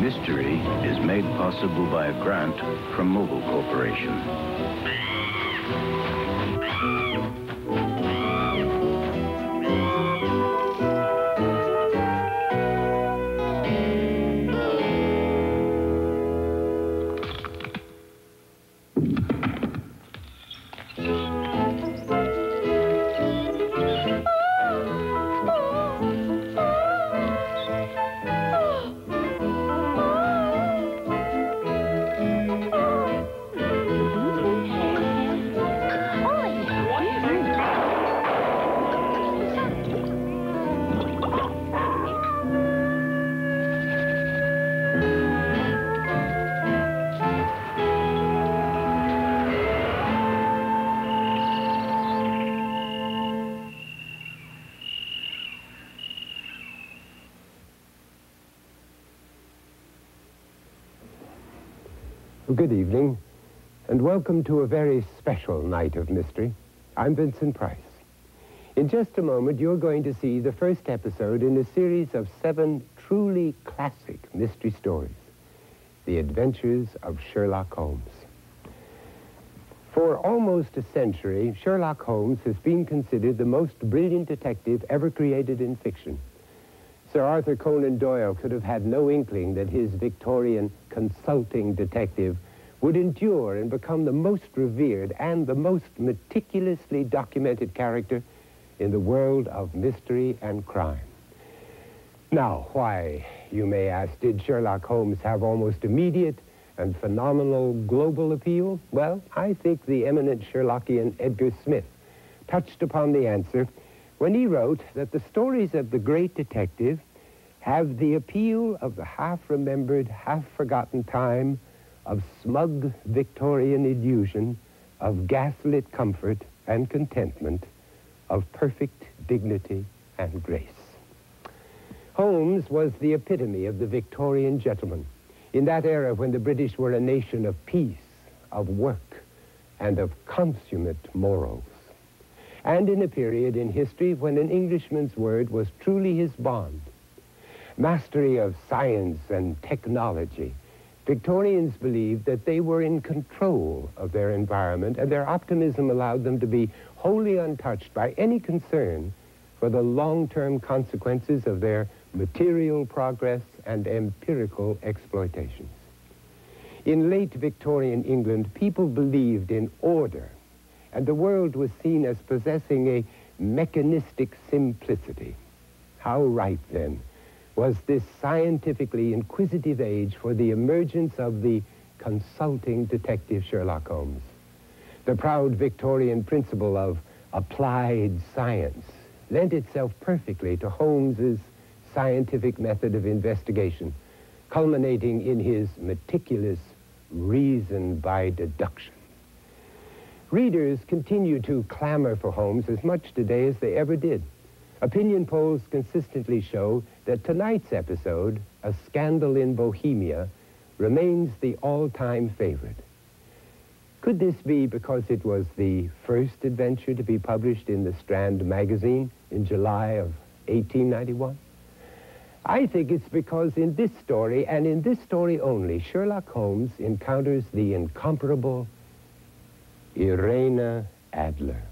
Mystery is made possible by a grant from Mobil Corporation. Good evening, and welcome to a very special night of mystery. I'm Vincent Price. In just a moment, you're going to see the first episode in a series of seven truly classic mystery stories, The Adventures of Sherlock Holmes. For almost a century, Sherlock Holmes has been considered the most brilliant detective ever created in fiction. Sir Arthur Conan Doyle could have had no inkling that his Victorian consulting detective would endure and become the most revered and the most meticulously documented character in the world of mystery and crime. Now, why, you may ask, did Sherlock Holmes have almost immediate and phenomenal global appeal? Well, I think the eminent Sherlockian Edgar Smith touched upon the answer when he wrote that the stories of the great detective have the appeal of the half-remembered, half-forgotten time of smug Victorian illusion, of gaslit comfort and contentment, of perfect dignity and grace. Holmes was the epitome of the Victorian gentleman in that era when the British were a nation of peace, of work, and of consummate morals and in a period in history when an Englishman's word was truly his bond. Mastery of science and technology, Victorians believed that they were in control of their environment and their optimism allowed them to be wholly untouched by any concern for the long-term consequences of their material progress and empirical exploitations. In late Victorian England, people believed in order and the world was seen as possessing a mechanistic simplicity. How right, then, was this scientifically inquisitive age for the emergence of the consulting detective Sherlock Holmes? The proud Victorian principle of applied science lent itself perfectly to Holmes's scientific method of investigation, culminating in his meticulous reason by deduction. Readers continue to clamor for Holmes as much today as they ever did. Opinion polls consistently show that tonight's episode, A Scandal in Bohemia, remains the all-time favorite. Could this be because it was the first adventure to be published in the Strand magazine in July of 1891? I think it's because in this story, and in this story only, Sherlock Holmes encounters the incomparable Irene Adler.